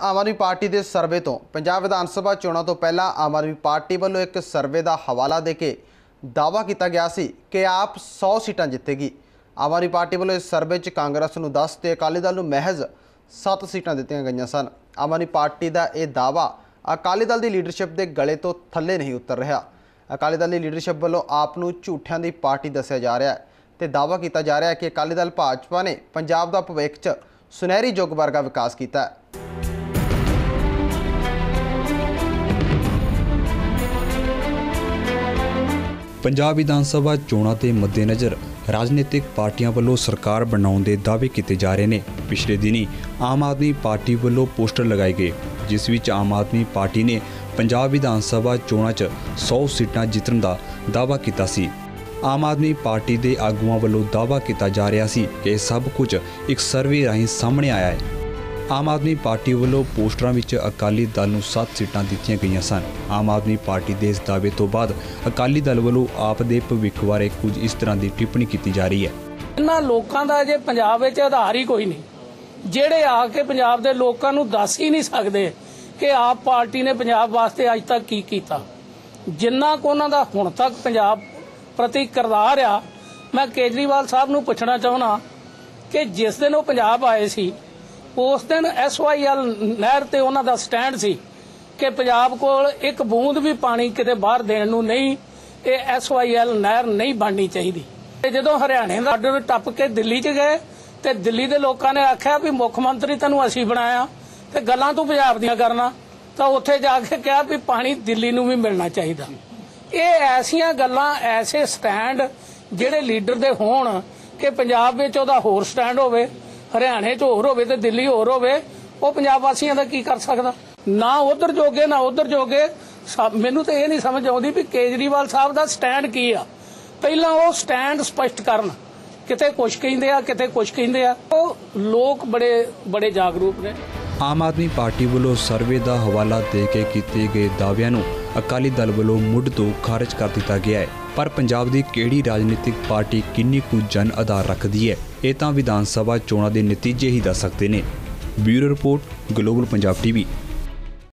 ਆਮ Aadmi party ਦੇ survey ਤੋਂ, ਪੰਜਾਬ ਵਿਧਾਨ ਸਭਾ ਚੋਣਾਂ ਤੋਂ ਪਹਿਲਾਂ ਆਮ ਆਦਮੀ ਪਾਰਟੀ ਵੱਲੋਂ ਇੱਕ ਸਰਵੇ ਦਾ ਹਵਾਲਾ ਦੇ ਕੇ ਦਾਅਵਾ ਕੀਤਾ ਗਿਆ ਸੀ ਕਿ ਆਪ 100 ਸੀਟਾਂ ਜਿੱਤੇਗੀ। ਆਮ ਆਦਮੀ ਪਾਰਟੀ ਵੱਲੋਂ ਇਸ ਸਰਵੇ 'ਚ ਕਾਂਗਰਸ ਨੂੰ 10 ਤੇ ਅਕਾਲੀ ਦਲ ਨੂੰ ਮਹਿਜ਼ 7 ਸੀਟਾਂ ਦਿੱਤੀਆਂ ਗਈਆਂ ਸਨ। ਆਮ ਆਦਮੀ ਪਾਰਟੀ ਦਾ ਇਹ ਦਾਅਵਾ ਅਕਾਲੀ ਦਲ ਦੀ ਲੀਡਰਸ਼ਿਪ ਦੇ ਗਲੇ ਤੋਂ ਥੱਲੇ ਨਹੀਂ ਉਤਰ ਰਿਹਾ। ਅਕਾਲੀ ਦਲ ਦੀ ਲੀਡਰਸ਼ਿਪ ਵੱਲੋਂ ਆਪ ਨੂੰ ਝੂਠਿਆਂ ਦੀ ਪਾਰਟੀ ਦੱਸਿਆ ਜਾ ਰਿਹਾ ਹੈ ਤੇ ਦਾਅਵਾ ਕੀਤਾ ਜਾ ਰਿਹਾ ਹੈ ਕਿ ਅਕਾਲੀ ਦਲ ਭਾਜਪਾ ਨੇ ਪੰਜਾਬ ਦਾ ਭਵਿੱਖ 'ਚ ਸੁਨਹਿਰੀ ਯੁੱਗ ਵਰਗਾ ਵਿਕਾਸ ਕੀਤਾ ਹੈ। ਪੰਜਾਬ ਵਿਧਾਨ ਸਭਾ ਚੋਣਾਂ ਦੇ ਮੱਦੇਨਜ਼ਰ ਰਾਜਨੀਤਿਕ ਪਾਰਟੀਆਂ ਵੱਲੋਂ ਸਰਕਾਰ ਬਣਾਉਣ ਦੇ ਦਾਅਵੇ ਕੀਤੇ ਜਾ ਰਹੇ ਨੇ। ਪਿਛਲੇ ਦਿਨੀ ਆਮ ਆਦਮੀ ਪਾਰਟੀ ਵੱਲੋਂ ਪੋਸਟਰ ਲਗਾਏ ਗਏ, ਜਿਸ ਵਿੱਚ ਆਮ ਆਦਮੀ ਪਾਰਟੀ ਨੇ ਪੰਜਾਬ ਵਿਧਾਨ ਸਭਾ ਚੋਣਾਂ 'ਚ 100 ਸੀਟਾਂ ਜਿੱਤਣ ਦਾ ਦਾਅਵਾ ਕੀਤਾ ਸੀ। ਆਮ ਆਦਮੀ ਪਾਰਟੀ ਦੇ ਆਗੂਆਂ ਵੱਲੋਂ ਦਾਅਵਾ ਕੀਤਾ ਜਾ ਰਿਹਾ ਸੀ ਕਿ ਇਹ ਸਭ ਕੁਝ ਇੱਕ ਸਰਵੇ ਰਾਹੀਂ ਸਾਹਮਣੇ ਆਇਆ ਹੈ। ਆਮ ਆਦਮੀ ਪਾਰਟੀ ਵੱਲੋਂ ਪੋਸਟਰਾਂ ਵਿੱਚ ਅਕਾਲੀ ਦਲ ਨੂੰ 7 ਸੀਟਾਂ ਦਿੱਤੀਆਂ ਗਈਆਂ ਸਨ। ਆਮ ਆਦਮੀ ਪਾਰਟੀ ਦੇ ਇਸ ਦਾਅਵੇ ਤੋਂ ਬਾਅਦ ਅਕਾਲੀ ਦਲ ਵੱਲੋਂ ਆਪ ਦੇ ਭਵਿੱਖ ਬਾਰੇ ਕੁਝ ਇਸ ਤਰ੍ਹਾਂ ਦੀ ਟਿੱਪਣੀ ਕੀਤੀ ਜਾ ਰਹੀ ਹੈ। ਇਹਨਾਂ ਲੋਕਾਂ ਦਾ ਜੇ ਪੰਜਾਬ ਵਿੱਚ ਆਧਾਰ ਹੀ ਕੋਈ ਨਹੀਂ। ਜਿਹੜੇ ਆ ਕੇ ਪੰਜਾਬ ਦੇ ਲੋਕਾਂ ਨੂੰ ਦੱਸ ਹੀ ਨਹੀਂ ਸਕਦੇ ਕਿ ਆਪ ਪਾਰਟੀ ਨੇ ਪੰਜਾਬ ਵਾਸਤੇ ਅੱਜ ਤੱਕ ਕੀ ਕੀਤਾ। ਜਿੰਨਾ ਕੋ ਉਹਨਾਂ ਦਾ ਹੁਣ ਤੱਕ ਪੰਜਾਬ ਪ੍ਰਤੀ ਕਰਦਾਰ ਆ, ਮੈਂ ਕੇਜਰੀਵਾਲ ਸਾਹਿਬ ਨੂੰ ਪੁੱਛਣਾ ਚਾਹੁੰਦਾ ਕਿ ਜਿਸ ਦਿਨ ਉਹ ਪੰਜਾਬ ਆਏ ਸੀ ਉਸ ਦਿਨ ਐਸਵਾਈਐਲ ਨਹਿਰ ਤੇ ਉਹਨਾਂ ਦਾ ਸਟੈਂਡ ਸੀ ਕਿ ਪੰਜਾਬ ਕੋਲ ਇੱਕ ਬੂੰਦ ਵੀ ਪਾਣੀ ਕਿਤੇ ਬਾਹਰ ਦੇਣ ਨੂੰ ਨਹੀਂ, ਇਹ ਐਸਵਾਈਐਲ ਨਹਿਰ ਨਹੀਂ ਬਣਨੀ ਚਾਹੀਦੀ। ਤੇ ਜਦੋਂ ਹਰਿਆਣੇ ਦਾ ਆਰਡਰ ਟੱਪ ਕੇ ਦਿੱਲੀ 'ਚ ਗਏ ਤੇ ਦਿੱਲੀ ਦੇ ਲੋਕਾਂ ਨੇ ਆਖਿਆ ਵੀ ਮੁੱਖ ਮੰਤਰੀ ਤੈਨੂੰ ਅਸੀਂ ਬਣਾਇਆ ਤੇ ਗੱਲਾਂ ਤੂੰ ਪੰਜਾਬ ਦੀਆਂ ਕਰਨਾ, ਤਾਂ ਉੱਥੇ ਜਾ ਕੇ ਕਿਹਾ ਵੀ ਪਾਣੀ ਦਿੱਲੀ ਨੂੰ ਵੀ ਮਿਲਣਾ ਚਾਹੀਦਾ। ਇਹ ਐਸੀਆਂ ਗੱਲਾਂ, ਐਸੇ ਸਟੈਂਡ ਜਿਹੜੇ ਲੀਡਰ ਦੇ ਹੋਣ ਕਿ ਪੰਜਾਬ ਵਿੱਚ ਉਹਦਾ ਹੋਰ ਸਟੈਂਡ ਹੋਵੇ ਹਰਿਆਣੇ 'ਚ ਹੋਰ ਹੋਵੇ ਤੇ ਦਿੱਲੀ ਹੋਰ ਹੋਵੇ, ਉਹ ਪੰਜਾਬ ਵਾਸੀਆਂ ਦਾ ਕੀ ਕਰ ਸਕਦਾ? ਨਾ ਉਧਰ ਜੋਗੇ, ਨਾ ਉਧਰ ਜੋਗੇ ਮੈਨੂੰ ਤਾਂ ਇਹ ਨਹੀਂ ਸਮਝ ਆਉਂਦੀ ਵੀ ਕੇਜਰੀਵਾਲ ਸਾਹਿਬ ਦਾ ਸਟੈਂਡ ਕੀ ਆ। ਪਹਿਲਾਂ ਉਹ ਸਟੈਂਡ ਸਪਸ਼ਟ ਕਰਨ। ਕਿਤੇ ਕੁਝ ਕਹਿੰਦੇ ਆ, ਕਿਤੇ ਕੁਝ ਕਹਿੰਦੇ ਆ। ਉਹ ਲੋਕ ਬੜੇ ਬੜੇ ਜਾਗਰੂਕ ਨੇ। ਆਮ ਆਦਮੀ ਪਾਰਟੀ ਵੱਲੋਂ ਸਰਵੇ ਦਾ ਹਵਾਲਾ ਦੇ ਕੇ ਕੀਤੇ ਗਏ ਦਾਅਵਿਆਂ ਨੂੰ ਅਕਾਲੀ ਦਲ ਵੱਲੋਂ ਮੁੱਢ ਤੋਂ ਖਾਰਜ ਕਰ ਦਿੱਤਾ ਗਿਆ ਹੈ। ਪਰ ਪੰਜਾਬ ਦੀ ਕਿਹੜੀ ਰਾਜਨੀਤਿਕ ਪਾਰਟੀ ਕਿੰਨੀ ਕੁ ਜਨ ਆਧਾਰ ਰੱਖਦੀ ਹੈ, ਇਹ ਤਾਂ ਵਿਧਾਨ ਸਭਾ ਚੋਣਾਂ ਦੇ ਨਤੀਜੇ ਹੀ ਦੱਸ ਸਕਦੇ ਨੇ। Bureau report, global Punjab TV.